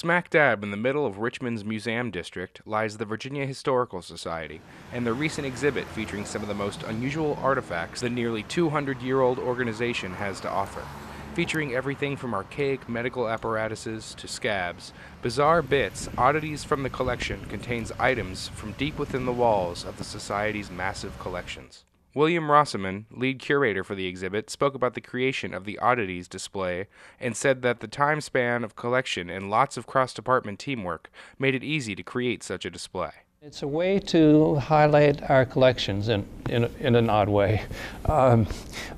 Smack dab in the middle of Richmond's Museum District lies the Virginia Historical Society and their recent exhibit featuring some of the most unusual artifacts the nearly 200 year old organization has to offer. Featuring everything from archaic medical apparatuses to scabs, Bizarre Bits, Oddities from the Collection contains items from deep within the walls of the Society's massive collections. William Rossman, lead curator for the exhibit, spoke about the creation of the oddities display and said that the time span of collection and lots of cross department teamwork made it easy to create such a display. It's a way to highlight our collections in, in, in an odd way. Um,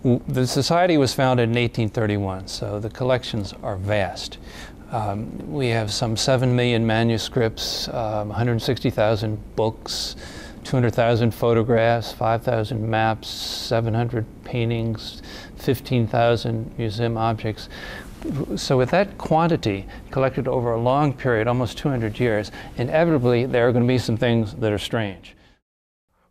the Society was founded in 1831, so the collections are vast. Um, we have some 7 million manuscripts, um, 160,000 books, 200,000 photographs, 5,000 maps, 700 paintings, 15,000 museum objects. So with that quantity collected over a long period, almost 200 years, inevitably there are going to be some things that are strange.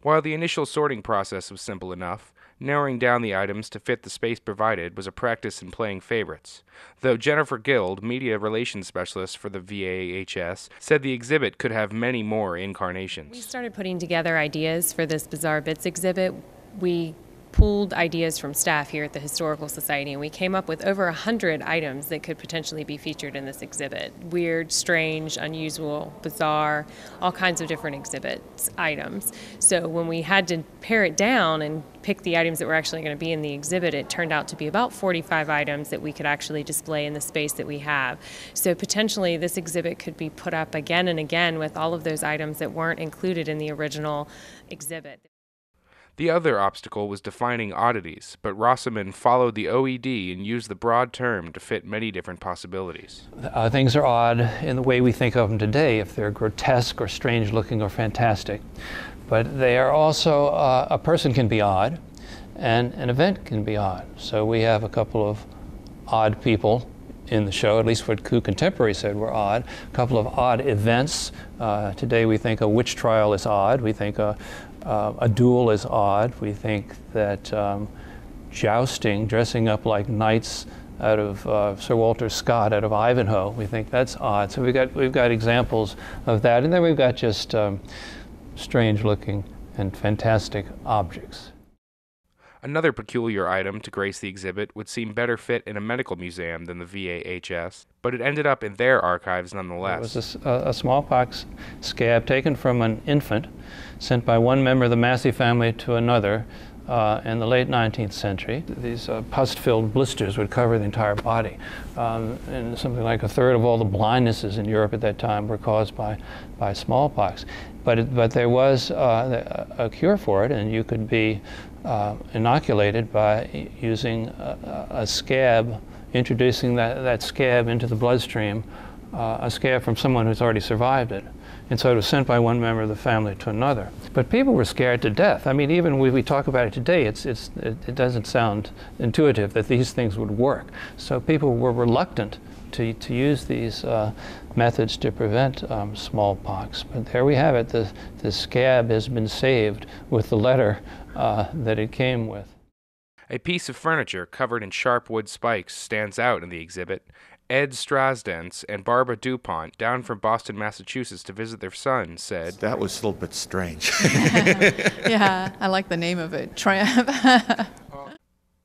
While the initial sorting process was simple enough, narrowing down the items to fit the space provided was a practice in playing favorites. Though Jennifer Guild, media relations specialist for the VAHS, said the exhibit could have many more incarnations. We started putting together ideas for this Bizarre Bits exhibit. We pooled ideas from staff here at the Historical Society, and we came up with over 100 items that could potentially be featured in this exhibit. Weird, strange, unusual, bizarre, all kinds of different exhibits items. So when we had to pare it down and pick the items that were actually going to be in the exhibit, it turned out to be about 45 items that we could actually display in the space that we have. So potentially this exhibit could be put up again and again with all of those items that weren't included in the original exhibit. The other obstacle was defining oddities, but Rossman followed the OED and used the broad term to fit many different possibilities. Uh, things are odd in the way we think of them today, if they're grotesque or strange looking or fantastic. But they are also, uh, a person can be odd, and an event can be odd. So we have a couple of odd people in the show, at least what Contemporary said were odd. A couple of odd events. Uh, today we think a witch trial is odd. We think a, uh, a duel is odd. We think that um, jousting, dressing up like knights out of uh, Sir Walter Scott out of Ivanhoe, we think that's odd. So we've got, we've got examples of that. And then we've got just um, strange looking and fantastic objects. Another peculiar item to grace the exhibit would seem better fit in a medical museum than the VAHS, but it ended up in their archives nonetheless. It was a, a smallpox scab taken from an infant, sent by one member of the Massey family to another uh, in the late 19th century. These uh, pus-filled blisters would cover the entire body. Um, and something like a third of all the blindnesses in Europe at that time were caused by, by smallpox. But, it, but there was uh, a cure for it, and you could be uh, inoculated by using a, a, scab, introducing that, that scab into the bloodstream, uh, a scab from someone who's already survived it. And so it was sent by one member of the family to another. But people were scared to death. I mean, even when we talk about it today, it's, it's, it, it doesn't sound intuitive that these things would work. So people were reluctant to, to use these uh, methods to prevent um, smallpox. But there we have it. The, the scab has been saved with the letter uh, that it came with. A piece of furniture covered in sharp wood spikes stands out in the exhibit. Ed Strazdents and Barbara DuPont, down from Boston, Massachusetts to visit their son, said, That was a little bit strange. yeah, I like the name of it. Triumph.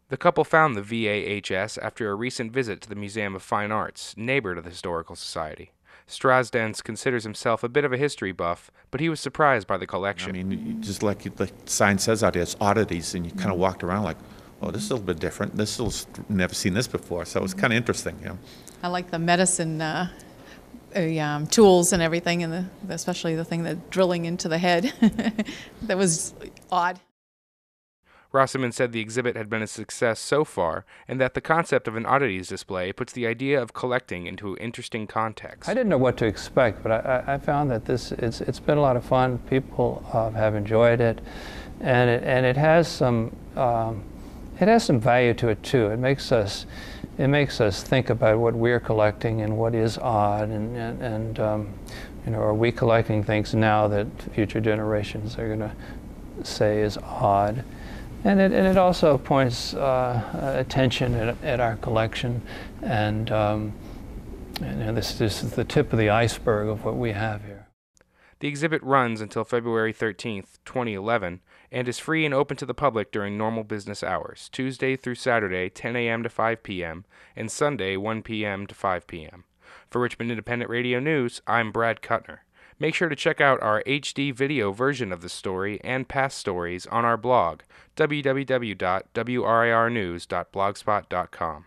The couple found the VAHS after a recent visit to the Museum of Fine Arts, neighbor to the Historical Society. Strazdents considers himself a bit of a history buff, but he was surprised by the collection. I mean, just like the sign says out there, it's oddities, and you kind of mm-hmm. walked around like, oh, this is a little bit different. This is never seen this before, so it was kind of interesting. You know? I like the medicine uh, uh, um, tools and everything, and the, especially the thing that drilling into the head. that was odd. Rossman said the exhibit had been a success so far, and that the concept of an oddities display puts the idea of collecting into an interesting context. I didn't know what to expect, but I, I found that this it's, it's been a lot of fun. People uh, have enjoyed it, and it, and it has some um, it has some value to it too. It makes us it makes us think about what we're collecting and what is odd, and and, and um, you know, are we collecting things now that future generations are going to say is odd? And it, and it also points uh, attention at, at, our collection and, um, And, and this, this is the tip of the iceberg of what we have here. The exhibit runs until February 13th, 2011, and is free and open to the public during normal business hours, Tuesday through Saturday, 10 a.m. to 5 p.m., and Sunday, 1 p.m. to 5 p.m. For Richmond Independent Radio News, I'm Brad Kutner. Make sure to check out our HD video version of the story and past stories on our blog, www.wrirnews.blogspot.com.